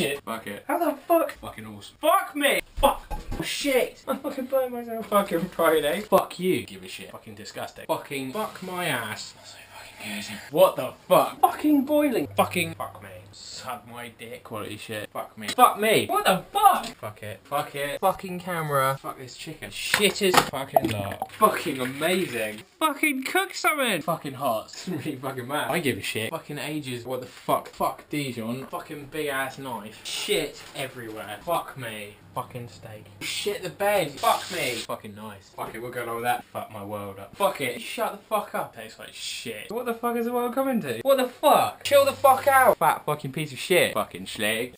shit. Fuck it. How the fuck? Fucking awesome. Fuck me! Fuck! Oh, shit! I'm fucking burning myself fucking Friday. Fuck you. Give a shit. Fucking disgusting. Fucking fuck my ass. So fucking good. What the fuck? Fucking boiling. Fucking fuck. Suck my dick. Quality shit. Fuck me. Fuck me. What the fuck? Fuck it. Fuck it. Fucking camera. Fuck this chicken. Shit is fucking lot. Fucking amazing. Fucking cook something. Fucking hot. It's really fucking mad. I give a shit. Fucking ages. What the fuck? Fuck Dijon. Fucking big ass knife. Shit everywhere. Fuck me. Fucking steak. Shit the bed. Fuck me. Fucking nice. Fuck it, we'll go along with that. Fuck my world up. Fuck it. Shut the fuck up. Tastes like shit. What the fuck is the world coming to? What the fuck? Chill the out. Fat fucking piece of shit. Fucking schleg.